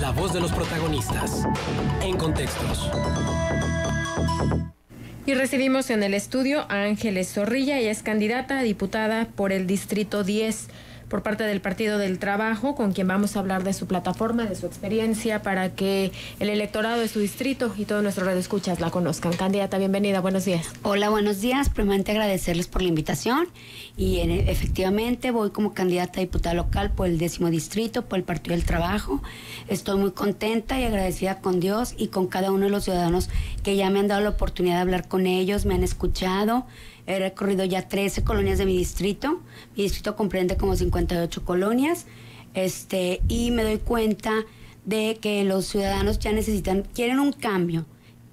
La voz de los protagonistas. En contextos. Y recibimos en el estudio a Ángeles Zorrilla, ella es candidata a diputada por el Distrito 10 por parte del Partido del Trabajo, con quien vamos a hablar de su plataforma, de su experiencia, para que el electorado de su distrito y todos nuestros redescuchas la conozcan. Candidata, bienvenida, buenos días. Hola, buenos días. Primeramente agradecerles por la invitación y efectivamente voy como candidata a diputada local por el décimo distrito, por el Partido del Trabajo. Estoy muy contenta y agradecida con Dios y con cada uno de los ciudadanos que ya me han dado la oportunidad de hablar con ellos, me han escuchado He recorrido ya 13 colonias de mi distrito. Mi distrito comprende como 58 colonias. Este, y me doy cuenta de que los ciudadanos ya necesitan, quieren un cambio.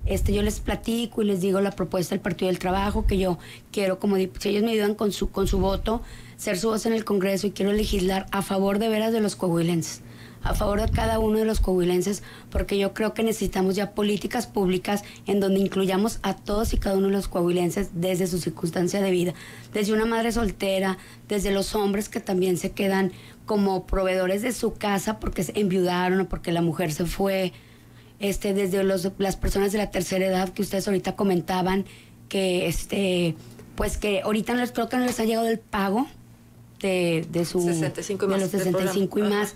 Este, yo les platico y les digo la propuesta del Partido del Trabajo, que yo quiero, como si ellos me ayudan con su, con su voto, ser su voz en el Congreso y quiero legislar a favor de veras de los coahuilenses a favor de cada uno de los coahuilenses, porque yo creo que necesitamos ya políticas públicas en donde incluyamos a todos y cada uno de los coahuilenses desde su circunstancia de vida, desde una madre soltera, desde los hombres que también se quedan como proveedores de su casa porque se enviudaron o porque la mujer se fue, este, desde los, las personas de la tercera edad que ustedes ahorita comentaban, que este, pues que ahorita les, creo que no les ha llegado el pago de, de su 65 de los 65 y más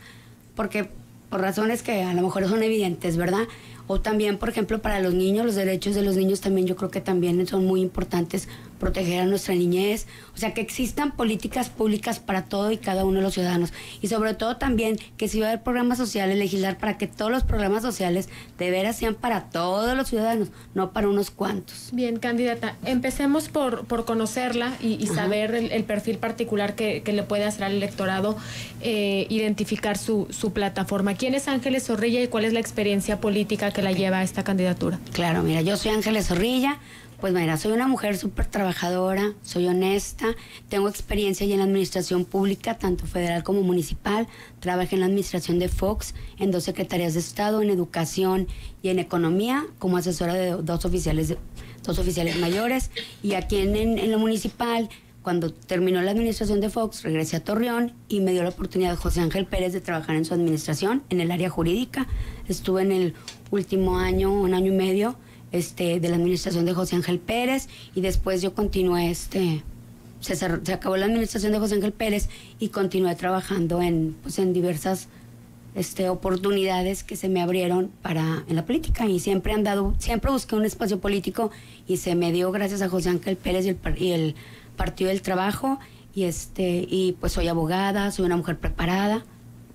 porque por razones que a lo mejor son evidentes, ¿verdad? O también, por ejemplo, para los niños, los derechos de los niños también yo creo que también son muy importantes proteger a nuestra niñez, o sea, que existan políticas públicas para todo y cada uno de los ciudadanos. Y sobre todo también que si va a haber programas sociales, legislar para que todos los programas sociales de veras sean para todos los ciudadanos, no para unos cuantos. Bien, candidata, empecemos por, por conocerla y, saber el, perfil particular que, le puede hacer al electorado, eh, identificar su, su plataforma. ¿Quién es Ángeles Zorrilla y cuál es la experiencia política que la lleva a esta candidatura? Claro, mira, yo soy Ángeles Zorrilla, pues mira, soy una mujer súper trabajadora, soy honesta, tengo experiencia ya en la administración pública, tanto federal como municipal. Trabajé en la administración de Fox, en dos secretarías de Estado, en educación y en economía, como asesora de dos oficiales, dos oficiales mayores. Y aquí en, en, lo municipal, cuando terminó la administración de Fox, regresé a Torreón y me dio la oportunidad José Ángel Pérez de trabajar en su administración, en el área jurídica. Estuve en el último año, un año y medio este, de la administración de José Ángel Pérez y después yo continué, este, se, se, acabó la administración de José Ángel Pérez y continué trabajando en, pues, en diversas este, oportunidades que se me abrieron para en la política y siempre han dado, siempre busqué un espacio político y se me dio gracias a José Ángel Pérez y el, y el Partido del Trabajo y este y pues soy abogada, soy una mujer preparada.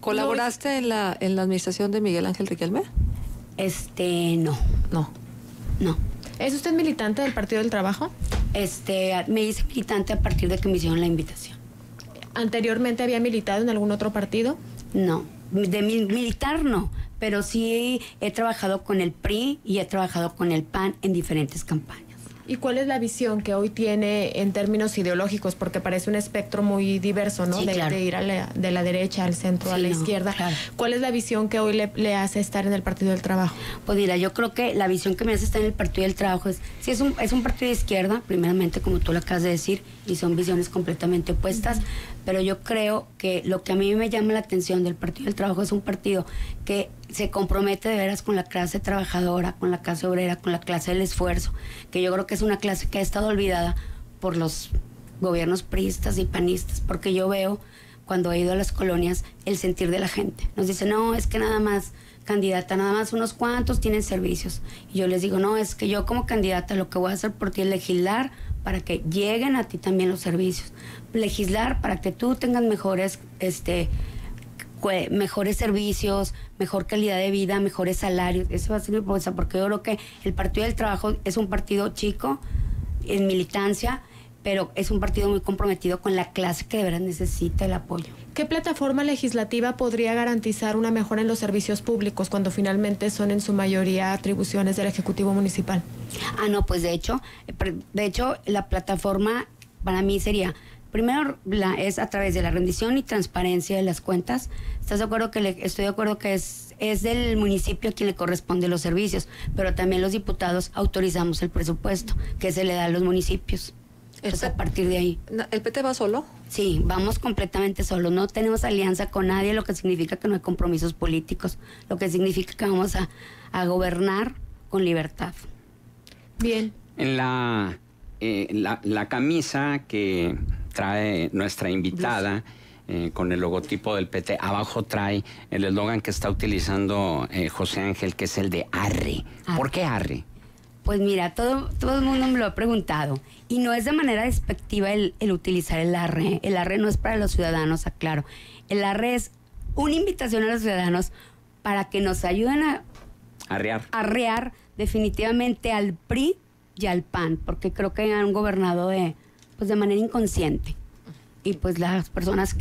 ¿Colaboraste en la en la administración de Miguel Ángel Riquelme? Este, no. No. No. ¿Es usted militante del Partido del Trabajo? Este, me hice militante a partir de que me hicieron la invitación. ¿Anteriormente había militado en algún otro partido? No, de militar no, pero sí he trabajado con el PRI y he trabajado con el PAN en diferentes campañas. ¿Y cuál es la visión que hoy tiene en términos ideológicos? Porque parece un espectro muy diverso, ¿no? de, ir de la derecha al centro, a la izquierda. ¿Cuál es la visión que hoy le, hace estar en el Partido del Trabajo? Pues mira, yo creo que la visión que me hace estar en el Partido del Trabajo es, si es un, es un partido de izquierda, primeramente, como tú lo acabas de decir, y son visiones completamente opuestas, pero yo creo que lo que a mí me llama la atención del Partido del Trabajo es un partido que se compromete de veras con la clase trabajadora, con la clase obrera, con la clase del esfuerzo, que yo creo que es una clase que ha estado olvidada por los gobiernos priistas y panistas, porque yo veo cuando he ido a las colonias el sentir de la gente. Nos dicen, no, es que nada más candidata, nada más unos cuantos tienen servicios. Y yo les digo, no, es que yo como candidata lo que voy a hacer por ti es legislar para que lleguen a ti también los servicios. Legislar para que tú tengas mejores, este, mejores servicios, mejor calidad de vida, mejores salarios. Eso va a ser mi propuesta, porque yo creo que el Partido del Trabajo es un partido chico en militancia, pero es un partido muy comprometido con la clase que de verdad necesita el apoyo. ¿Qué plataforma legislativa podría garantizar una mejora en los servicios públicos cuando finalmente son en su mayoría atribuciones del Ejecutivo Municipal? Ah, no, pues de hecho, de hecho la plataforma para mí sería primero la, es a través de la rendición y transparencia de las cuentas. ¿Estás de acuerdo que le, estoy de acuerdo que es, es del municipio quien le corresponde los servicios, pero también los diputados autorizamos el presupuesto que se le da a los municipios. Entonces, a partir de ahí. ¿El PT va solo? Sí, vamos completamente solos. No tenemos alianza con nadie, lo que significa que no hay compromisos políticos, lo que significa que vamos a, a gobernar con libertad. Bien. En la, eh, la, la, camisa que trae nuestra invitada. Eh, con el logotipo del PT. Abajo trae el eslogan que está utilizando eh, José Ángel, que es el de Arre. Ah. ¿Por qué Arre? Pues mira, todo, todo el mundo me lo ha preguntado. Y no es de manera despectiva el, el utilizar el arre. El arre no es para los ciudadanos, aclaro. El arre es una invitación a los ciudadanos para que nos ayuden a arrear, arrear definitivamente al PRI y al PAN, porque creo que han gobernado de, pues de manera inconsciente. Y pues las personas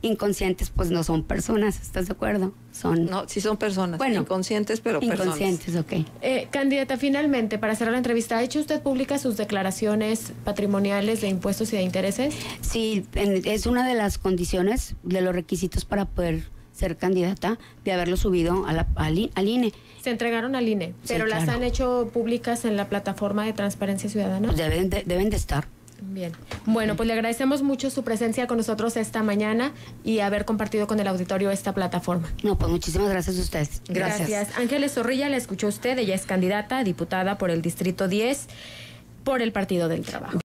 inconscientes pues no son personas, ¿estás de acuerdo? Son No, sí son personas, bueno, inconscientes pero inconscientes, ok. Eh, candidata, finalmente, para cerrar la entrevista, ¿ha hecho usted pública sus declaraciones patrimoniales de impuestos y de intereses? Sí, es una de las condiciones, de los requisitos para poder ser candidata, de haberlo subido a la, al, INE. Se entregaron al INE, pero las han hecho públicas en la plataforma de Transparencia Ciudadana. Pues deben deben de estar. Bien. Bueno, pues le agradecemos mucho su presencia con nosotros esta mañana y haber compartido con el auditorio esta plataforma. No, pues muchísimas gracias a ustedes. Gracias. gracias. Ángeles Zorrilla, la escuchó usted, ella es candidata, diputada por el Distrito 10 por el Partido del Trabajo.